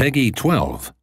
Peggy 12.